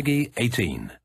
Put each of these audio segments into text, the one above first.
Peggy 18.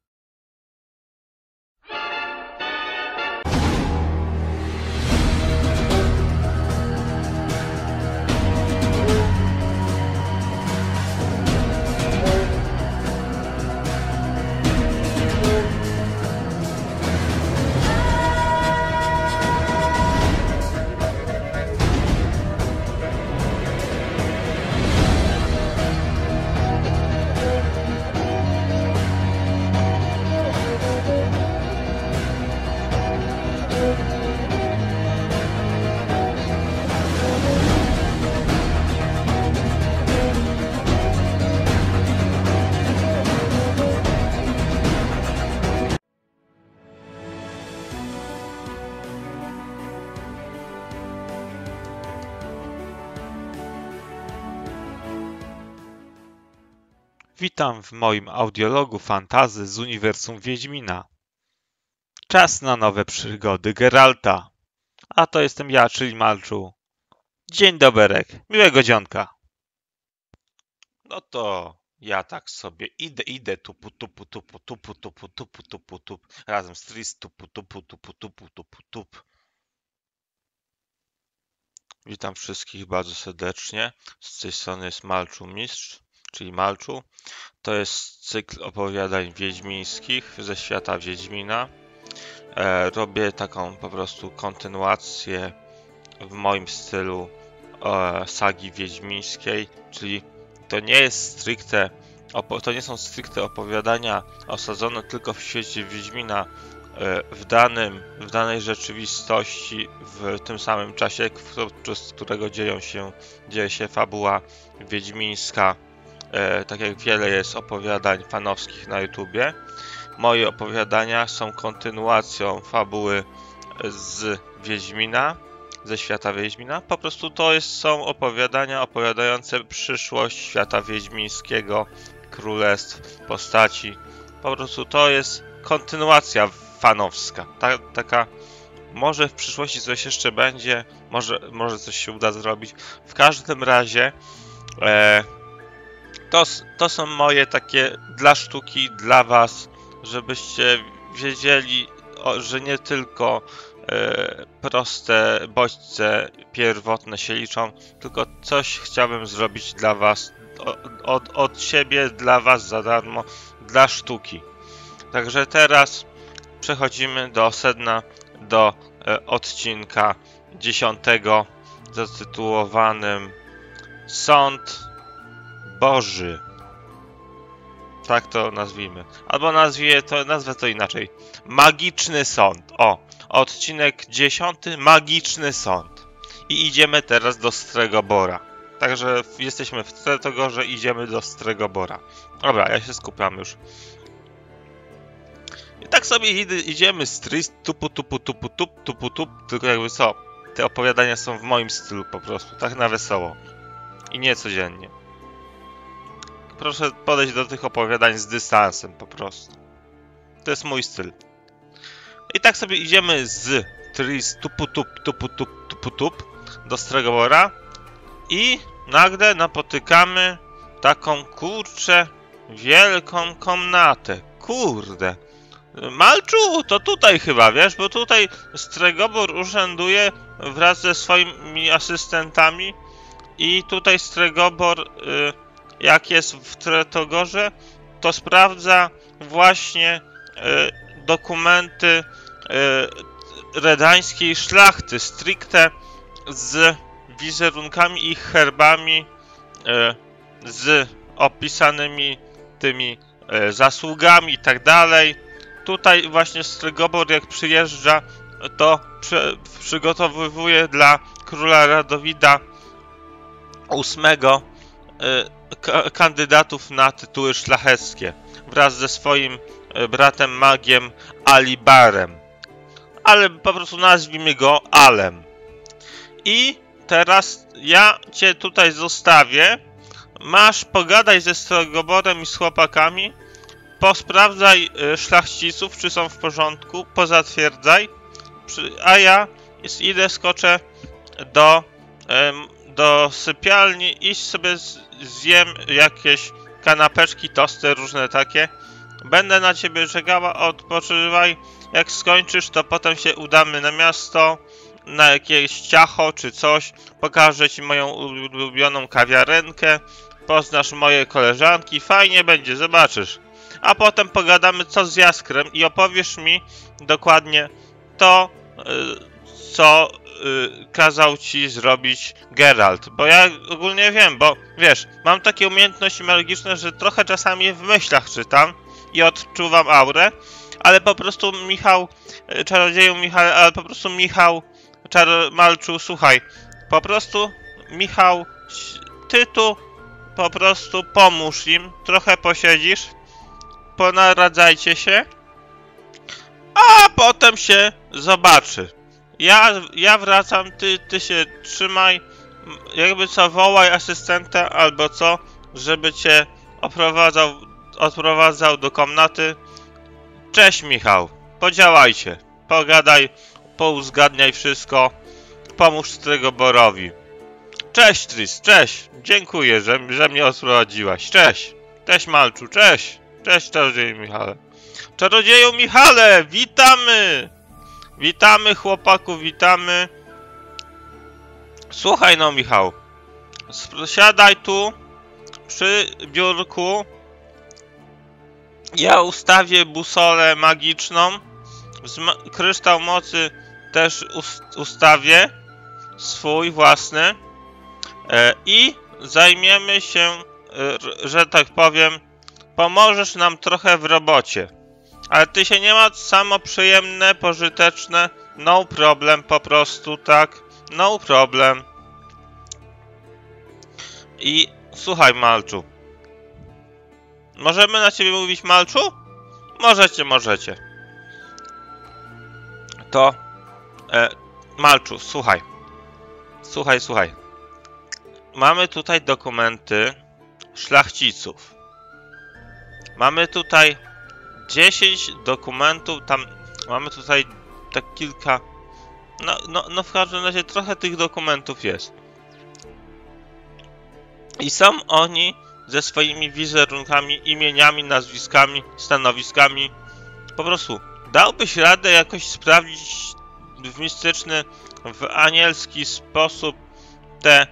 Witam w moim audiologu fantazy z uniwersum Wiedźmina. Czas na nowe przygody Geralta. A to jestem ja, czyli Malczu. Dzień doberek, miłego dzionka. No to ja tak sobie idę, idę, tupu, tupu, tupu, tupu, tupu, tupu, tupu, tup, razem z Tris, tupu, tupu, tupu, tupu, tupu, tup. Witam wszystkich bardzo serdecznie. Z tej strony jest Malczu Mistrz czyli Malczu. To jest cykl opowiadań wiedźmińskich ze świata Wiedźmina. E, robię taką po prostu kontynuację w moim stylu e, sagi wiedźmińskiej, czyli to nie jest stricte to nie są stricte opowiadania osadzone tylko w świecie Wiedźmina e, w, danym, w danej rzeczywistości w tym samym czasie, podczas którego dzieją się, dzieje się fabuła wiedźmińska tak jak wiele jest opowiadań fanowskich na YouTubie. Moje opowiadania są kontynuacją fabuły z Wiedźmina, ze świata Wiedźmina. Po prostu to jest, są opowiadania opowiadające przyszłość świata wiedźmińskiego, królestw, postaci. Po prostu to jest kontynuacja fanowska. Ta, taka, może w przyszłości coś jeszcze będzie, może, może coś się uda zrobić. W każdym razie e, to, to są moje takie dla sztuki, dla was, żebyście wiedzieli, że nie tylko e, proste bodźce pierwotne się liczą, tylko coś chciałbym zrobić dla was, od, od, od siebie, dla was za darmo, dla sztuki. Także teraz przechodzimy do sedna, do e, odcinka dziesiątego zatytułowanym Sąd Boży. Tak to nazwijmy. Albo nazwie to, nazwę to inaczej. Magiczny Sąd. O, odcinek dziesiąty, Magiczny Sąd. I idziemy teraz do Stregobora. Także jesteśmy w Stregogorze, idziemy do Stregobora. Dobra, ja się skupiam już. I tak sobie idziemy z Tris, tupu, tupu, tupu, tup, tupu, tup, tylko jakby co, te opowiadania są w moim stylu po prostu, tak na wesoło. I nie codziennie proszę podejść do tych opowiadań z dystansem po prostu. To jest mój styl. I tak sobie idziemy z Tris tupu tup tupu tup tupu tup do Stregobora i nagle napotykamy taką kurczę wielką komnatę. Kurde. Malczu, to tutaj chyba, wiesz, bo tutaj Stregobor urzęduje wraz ze swoimi asystentami i tutaj Stregobor... Y jak jest w Tretogorze, to sprawdza właśnie e, dokumenty e, redańskiej szlachty, stricte z wizerunkami ich herbami, e, z opisanymi tymi zasługami i tak dalej. Tutaj właśnie Strygobor jak przyjeżdża, to przy, dla króla Radowida VIII kandydatów na tytuły szlacheckie wraz ze swoim e, bratem magiem Alibarem. Ale po prostu nazwijmy go Alem. I teraz ja cię tutaj zostawię. Masz pogadaj ze Strogoborem i z chłopakami. Posprawdzaj e, szlachciców, czy są w porządku. Pozatwierdzaj. A ja idę, skoczę do do sypialni, iść sobie zjem jakieś kanapeczki, tosty, różne takie Będę na ciebie czekała, odpoczywaj. Jak skończysz, to potem się udamy na miasto, na jakieś ciacho czy coś. Pokażę ci moją ulubioną kawiarenkę. Poznasz moje koleżanki. Fajnie będzie, zobaczysz. A potem pogadamy co z Jaskrem i opowiesz mi dokładnie to, y, co y, kazał ci zrobić Geralt. Bo ja ogólnie wiem, bo wiesz, mam takie umiejętności magiczne, że trochę czasami w myślach czytam i odczuwam aurę, ale po prostu Michał, y, czarodzieju Michał, ale po prostu Michał, czar Malczu, słuchaj, po prostu Michał, ty tu po prostu pomóż im, trochę posiedzisz, ponaradzajcie się, a potem się zobaczy. Ja, ja wracam, ty, ty się trzymaj, jakby co, wołaj asystenta albo co, żeby cię oprowadzał, odprowadzał do komnaty. Cześć Michał, podziałajcie, pogadaj, pouzgadniaj wszystko, pomóż Strygoborowi. Cześć Tris, cześć, dziękuję, że, że mnie odprowadziłaś, cześć, cześć Malczu, cześć, cześć Czarodzieju Michale. Czarodzieju Michale, witamy! Witamy chłopaku, witamy. Słuchaj no Michał, siadaj tu przy biurku. Ja ustawię busolę magiczną. Zma- kryształ mocy też us- ustawię. Swój własny. E, I zajmiemy się, e, że tak powiem, pomożesz nam trochę w robocie. Ale ty się nie ma samo przyjemne, pożyteczne. No problem, po prostu, tak? No problem. I słuchaj, Malczu. Możemy na ciebie mówić Malczu? Możecie, możecie. To... E, Malczu, słuchaj. Słuchaj, słuchaj. Mamy tutaj dokumenty szlachciców. Mamy tutaj 10 dokumentów, tam mamy tutaj tak kilka. No, no, no w każdym razie trochę tych dokumentów jest. I są oni ze swoimi wizerunkami, imieniami, nazwiskami, stanowiskami. Po prostu dałbyś radę jakoś sprawdzić w mistyczny, w anielski sposób te,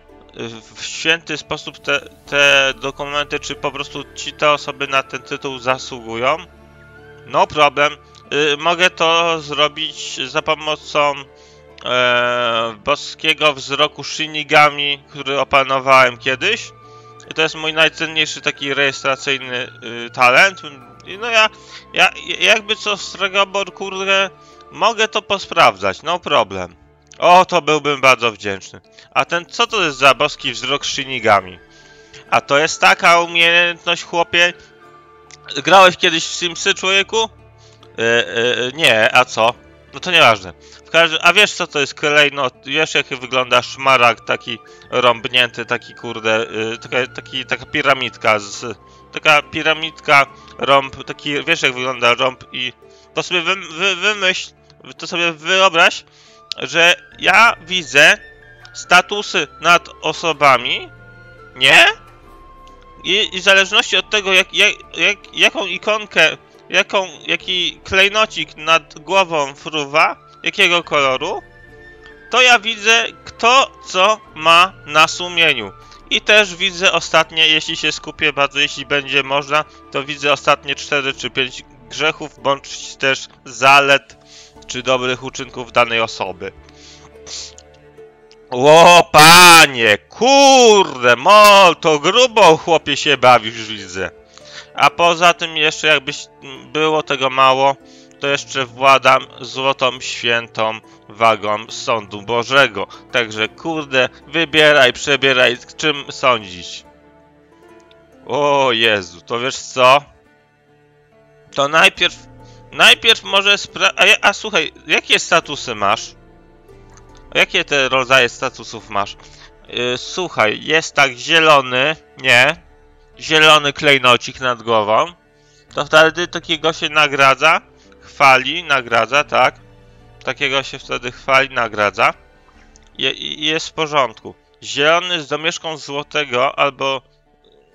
w święty sposób te, te dokumenty, czy po prostu ci te osoby na ten tytuł zasługują? No problem. Y, mogę to zrobić za pomocą e, boskiego wzroku Shinigami, który opanowałem kiedyś. I to jest mój najcenniejszy taki rejestracyjny y, talent. No ja, ja jakby co Stregobor, kurde, mogę to posprawdzać, no problem. O, to byłbym bardzo wdzięczny. A ten, co to jest za boski wzrok Shinigami? A to jest taka umiejętność, chłopie, Grałeś kiedyś w Simsy, człowieku? E, e, nie, a co? No to nieważne. W a wiesz co to jest klejnot? Wiesz jak wygląda szmaragd taki rąbnięty, taki kurde, y, taka, taki, taka piramidka z... Taka piramidka, rąb, taki, wiesz jak wygląda rąb i... To sobie wy, wy, wymyśl, to sobie wyobraź, że ja widzę statusy nad osobami, nie? I, i w zależności od tego, jak, jak, jak, jaką ikonkę, jaką, jaki klejnocik nad głową fruwa, jakiego koloru, to ja widzę, kto co ma na sumieniu. I też widzę ostatnie, jeśli się skupię bardzo, jeśli będzie można, to widzę ostatnie 4 czy 5 grzechów, bądź też zalet czy dobrych uczynków danej osoby. O panie, kurde, mol, to grubo chłopie się bawisz, widzę. A poza tym jeszcze jakbyś było tego mało, to jeszcze władam złotą świętą wagą sądu Bożego. Także kurde, wybieraj, przebieraj, czym sądzić. O Jezu, to wiesz co? To najpierw, najpierw może spra... A, a słuchaj, jakie statusy masz? Jakie te rodzaje statusów masz? Yy, słuchaj, jest tak zielony, nie? Zielony klejnocik nad głową. To wtedy takiego się nagradza, chwali, nagradza, tak? Takiego się wtedy chwali, nagradza. I, i jest w porządku. Zielony z domieszką złotego albo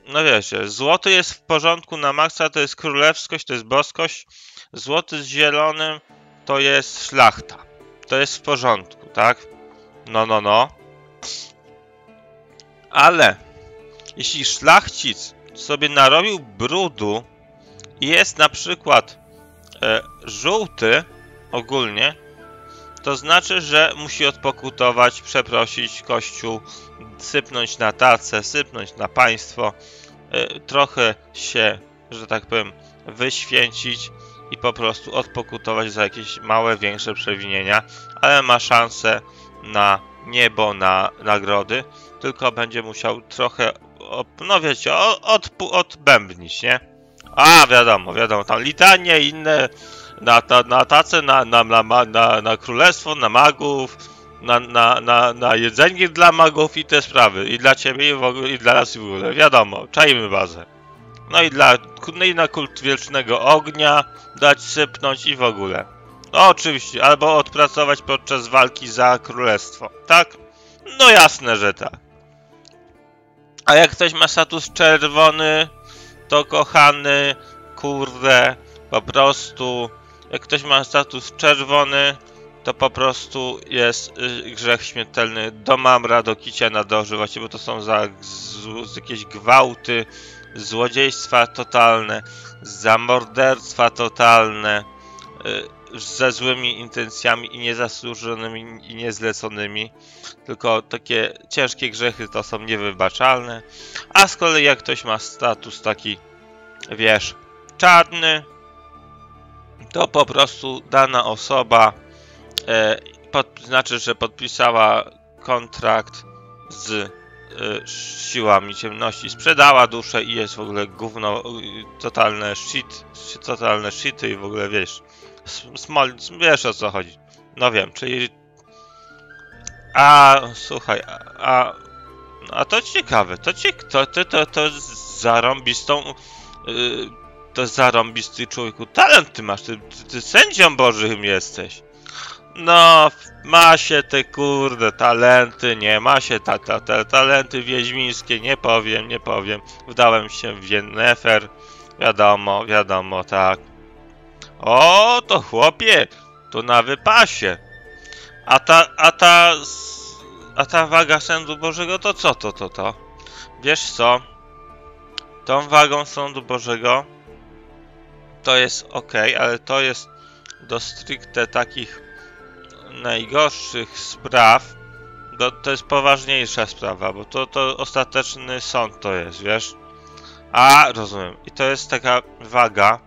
no wiecie, złoty jest w porządku na maksa, to jest królewskość, to jest boskość. Złoty z zielonym to jest szlachta. To jest w porządku, tak? No, no, no. Ale jeśli szlachcic sobie narobił brudu i jest na przykład e, żółty ogólnie, to znaczy, że musi odpokutować, przeprosić Kościół, sypnąć na tacę, sypnąć na państwo, y, trochę się, że tak powiem, wyświęcić i po prostu odpokutować za jakieś małe, większe przewinienia, ale ma szansę na niebo, na nagrody, tylko będzie musiał trochę, no wiecie, od, odbębnić, nie? A, wiadomo, wiadomo, tam litanie inne na, na, na tacę, na, na, na, na, na królestwo, na magów, na, na, na, na jedzenie dla magów i te sprawy. I dla ciebie, i, w ogóle, i dla nas i w ogóle. Wiadomo, czajmy bazę. No i dla no i na kult wiecznego ognia dać sypnąć i w ogóle. No oczywiście, albo odpracować podczas walki za królestwo, tak? No jasne, że tak. A jak ktoś ma status czerwony, to kochany, kurde, po prostu jak ktoś ma status czerwony, to po prostu jest y, grzech śmiertelny do mamra, do kicia na dożywocie, bo to są za z, z jakieś gwałty, złodziejstwa totalne, za morderstwa totalne, y, ze złymi intencjami i niezasłużonymi i niezleconymi. Tylko takie ciężkie grzechy to są niewybaczalne. A z kolei jak ktoś ma status taki, wiesz, czarny, to po prostu dana osoba e, pod, znaczy, że podpisała kontrakt z siłami ciemności, sprzedała duszę i jest w ogóle gówno, totalne shit, totalne shity i w ogóle wiesz, smol, wiesz o co chodzi. No wiem, czyli a słuchaj, a a to ciekawe, to, ci, to, to, to, to zarąbistą yy, to zarąbisty człowieku. Talent ty masz, ty, ty, ty sędzią bożym jesteś. No, ma się te kurde talenty, nie, ma się ta, ta, te talenty wiedźmińskie, nie powiem, nie powiem. Wdałem się w Yennefer, wiadomo, wiadomo, tak. O, to chłopie, to na wypasie. A ta, a ta, a ta waga sądu Bożego to co to, to, to? Wiesz co? Tą wagą sądu Bożego to jest ok, ale to jest do stricte takich najgorszych spraw, to, to jest poważniejsza sprawa, bo to, to ostateczny sąd to jest, wiesz? A, rozumiem. I to jest taka waga,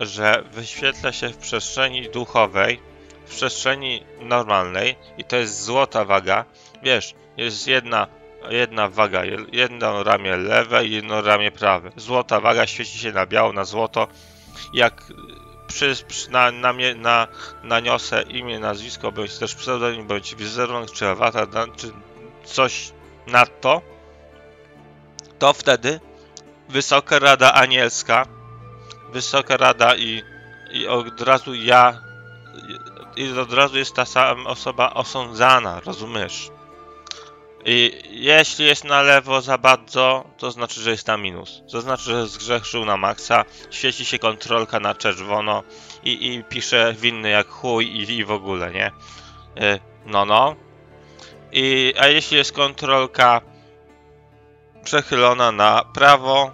że wyświetla się w przestrzeni duchowej, w przestrzeni normalnej i to jest złota waga. Wiesz, jest jedna, jedna waga, jedno ramię lewe i jedno ramię prawe. Złota waga świeci się na biało, na złoto jak przy, przy, na, na, na, naniosę imię, nazwisko, bądź też pseudonim, bądź wizerunek, czy awatar, czy coś nadto, to wtedy Wysoka Rada Anielska, Wysoka Rada i, i od razu ja, i od razu jest ta sama osoba osądzana, rozumiesz? I jeśli jest na lewo za bardzo, to znaczy, że jest na minus. To znaczy, że zgrzeszył na maksa, świeci się kontrolka na czerwono i, i pisze winny jak chuj i, i w ogóle, nie? Yy, no, no. I, a jeśli jest kontrolka przechylona na prawo,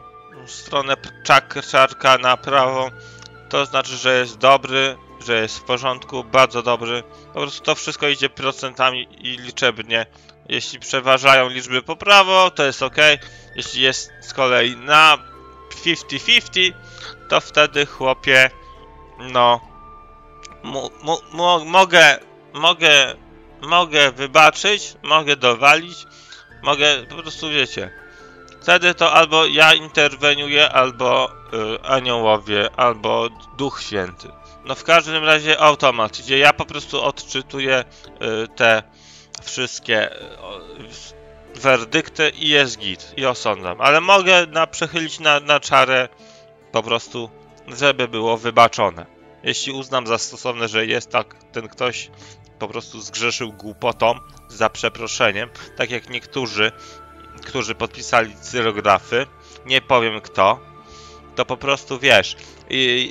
stronę czak, czarka na prawo, to znaczy, że jest dobry, że jest w porządku, bardzo dobry. Po prostu to wszystko idzie procentami i liczebnie jeśli przeważają liczby po prawo, to jest ok. Jeśli jest z kolei na 50-50, to wtedy chłopie, no, mogę, mogę, mogę wybaczyć, mogę dowalić, mogę, po prostu wiecie. Wtedy to albo ja interweniuję, albo y, aniołowie, albo Duch Święty. No w każdym razie automat, gdzie ja po prostu odczytuję y, te wszystkie e, werdykty i jest git i osądzam. Ale mogę na, przechylić na, na czarę po prostu, żeby było wybaczone. Jeśli uznam za stosowne, że jest tak, ten ktoś po prostu zgrzeszył głupotą za przeproszeniem, tak jak niektórzy, którzy podpisali cyrografy, nie powiem kto, to po prostu wiesz,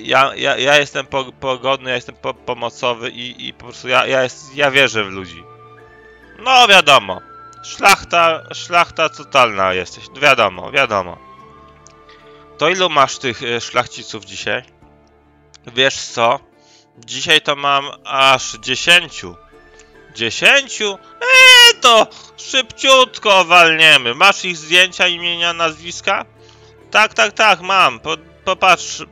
ja, ja, ja jestem po, pogodny, ja jestem po, pomocowy i, i po prostu ja, ja, jest, ja wierzę w ludzi. No wiadomo, szlachta, szlachta totalna jesteś, wiadomo, wiadomo. To ilu masz tych e, szlachciców dzisiaj? Wiesz co? Dzisiaj to mam aż 10. 10? Eee, to szybciutko walniemy. Masz ich zdjęcia, imienia, nazwiska? Tak, tak, tak, mam. Po, popatrz.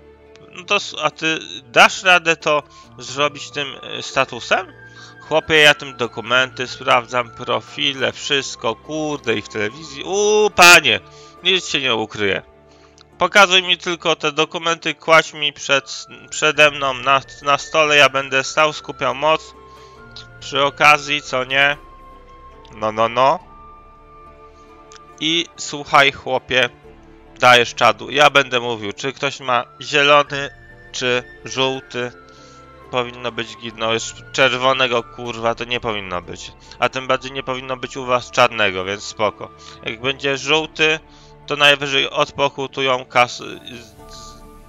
No to, a ty dasz radę to zrobić tym e, statusem? Chłopie, ja tym dokumenty sprawdzam, profile, wszystko, kurde, i w telewizji. Uuu, panie, nic się nie ukryje. Pokazuj mi tylko te dokumenty, kładź mi przed, przede mną na, na stole, ja będę stał, skupiał moc. Przy okazji, co nie? No, no, no. I słuchaj, chłopie, dajesz czadu. Ja będę mówił, czy ktoś ma zielony, czy żółty. Powinno być git, no już czerwonego kurwa to nie powinno być. A tym bardziej nie powinno być u was czarnego, więc spoko. Jak będzie żółty, to najwyżej odpokutują kas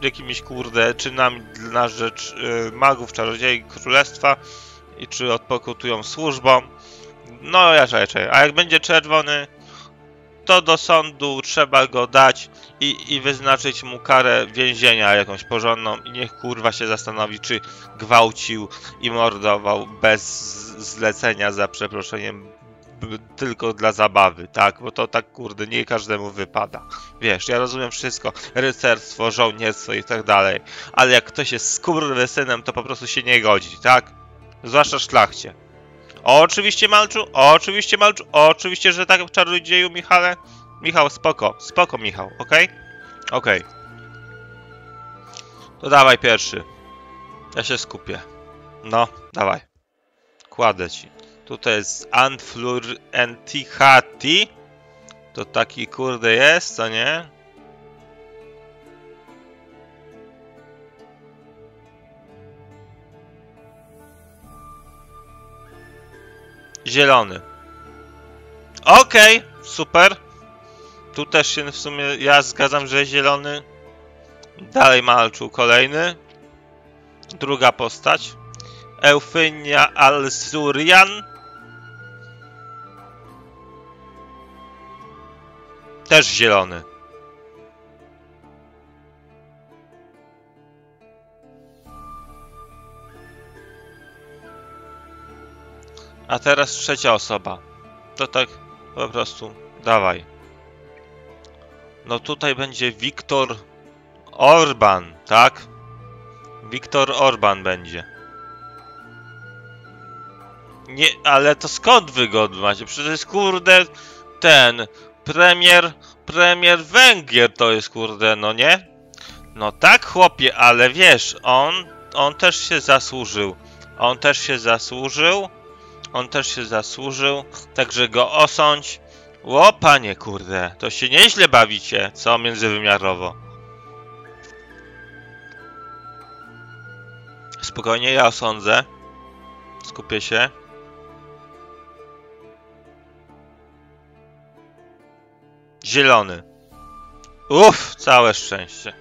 jakimiś kurde czynami na rzecz y, magów, czarodziei, królestwa i czy odpokutują służbą. No ja czekaj, a jak będzie czerwony, to do sądu trzeba go dać i, i wyznaczyć mu karę więzienia jakąś porządną i niech kurwa się zastanowi, czy gwałcił i mordował bez zlecenia za przeproszeniem tylko dla zabawy, tak? Bo to tak kurde nie każdemu wypada. Wiesz, ja rozumiem wszystko, rycerstwo, żołnierstwo i tak dalej, ale jak ktoś jest skurwysynem, to po prostu się nie godzi, tak? Zwłaszcza szlachcie. Oczywiście Malczu, oczywiście Malczu, oczywiście, że tak czarodzieju Michale. Michał, spoko, spoko Michał, okej? Okej. To dawaj pierwszy. Ja się skupię. No, dawaj. Kładę ci. Tutaj jest Anflur Entihati. To taki kurde jest, co nie? Zielony. Okej, super. Tu też się w sumie ja zgadzam, że zielony. Dalej Malczu kolejny. Druga postać. Eufynia Al-Surian. Też zielony. A teraz trzecia osoba. To tak po prostu dawaj. No tutaj będzie Wiktor Orban, tak? Wiktor Orban będzie. Nie, ale to skąd wy macie? Przecież to jest kurde ten premier, premier Węgier to jest kurde, no nie? No tak chłopie, ale wiesz, on, on też się zasłużył. On też się zasłużył. On też się zasłużył, także go osądź. Ło, panie, kurde, to się nieźle bawicie, co międzywymiarowo. Spokojnie, ja osądzę. Skupię się. Zielony. Uff, całe szczęście.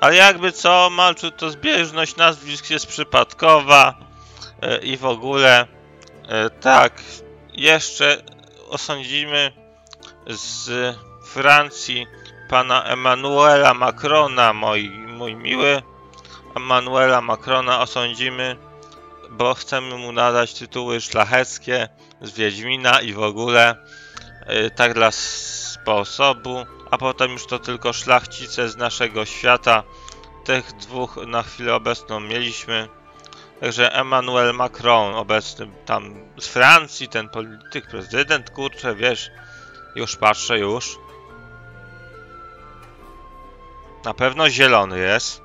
Ale jakby co, Malczu, to zbieżność nazwisk jest przypadkowa e, i w ogóle. E, tak, jeszcze osądzimy z Francji pana Emmanuela Macrona, moi, mój miły. Emmanuela Macrona osądzimy, bo chcemy mu nadać tytuły szlacheckie z Wiedźmina i w ogóle e, tak dla sposobu, a potem już to tylko szlachcice z naszego świata. Tych dwóch na chwilę obecną mieliśmy. Także Emmanuel Macron, obecny tam z Francji, ten polityk, prezydent, kurczę, wiesz, już patrzę, już. Na pewno zielony jest.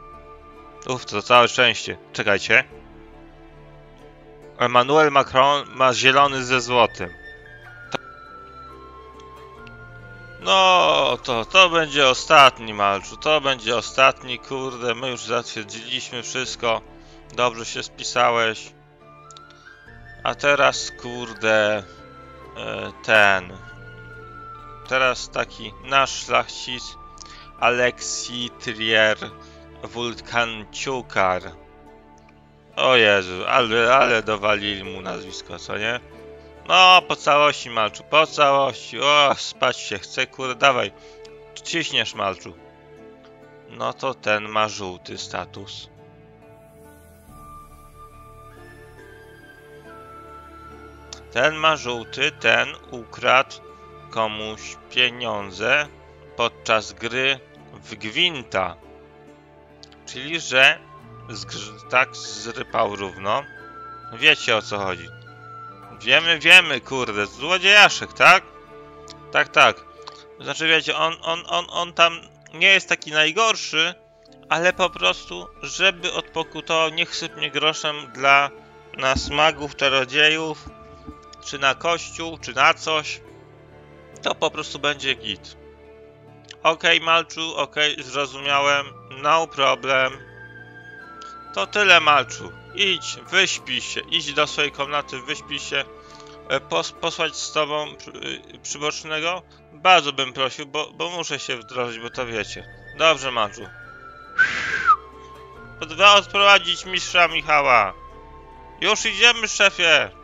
Uff, to całe szczęście. Czekajcie. Emmanuel Macron ma zielony ze złotym. No, to, to będzie ostatni, Malczu. To będzie ostatni, kurde. My już zatwierdziliśmy wszystko. Dobrze się spisałeś. A teraz, kurde, e, ten. Teraz taki nasz szlachcic Aleksitrier Wulkanciukar. O Jezu, ale, ale dowalili mu nazwisko, co nie? No, po całości, Malczu, po całości. O, spać się chce, kurde, dawaj. Ciśniesz, Malczu. No to ten ma żółty status. Ten ma żółty, ten ukradł komuś pieniądze podczas gry w Gwinta. Czyli, że tak zrypał równo. Wiecie o co chodzi. Wiemy, wiemy, kurde, złodziejaszek, tak? Tak, tak. Znaczy, wiecie, on, on, on, on tam nie jest taki najgorszy, ale po prostu, żeby odpokutował, niech sypnie groszem dla nas magów, czarodziejów, czy na kościół, czy na coś, to po prostu będzie git. Okej, Malczu, okej, zrozumiałem, no problem. To tyle, Malczu. Idź, wyśpij się, idź do swojej komnaty, wyśpij się. E, Pos, posłać z tobą y, przybocznego? Bardzo bym prosił, bo, bo muszę się wdrożyć, bo to wiecie. Dobrze, Malczu. Dwa odprowadzić mistrza Michała. Już idziemy, szefie.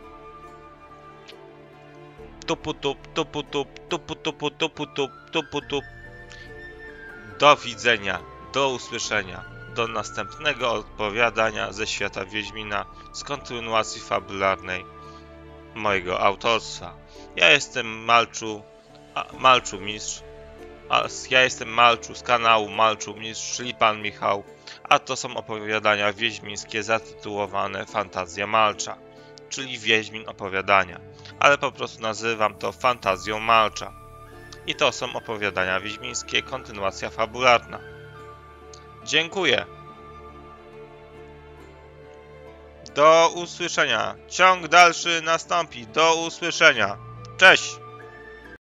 Tupu tup, tupu tup, tupu tupu tupu tup, tupu tup. Do widzenia, do usłyszenia, do następnego odpowiadania ze świata Wiedźmina z kontynuacji fabularnej mojego autorstwa. Ja jestem Malczu, a, Malczu Mistrz, a, ja jestem Malczu z kanału Malczu Mistrz, czyli Pan Michał, a to są opowiadania wiedźmińskie zatytułowane Fantazja Malcza, czyli Wiedźmin opowiadania, ale po prostu nazywam to Fantazją Malcza. I to są opowiadania wiedźmińskie, kontynuacja fabularna. Dziękuję. Do usłyszenia. Ciąg dalszy nastąpi. Do usłyszenia. Cześć!